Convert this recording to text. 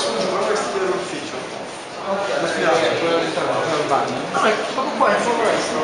nessuno ci prova a vestire l'ufficio. Ok, la spiaggia, quella all'interno, quella al bagno. No, è proprio qua, in fondo a destra.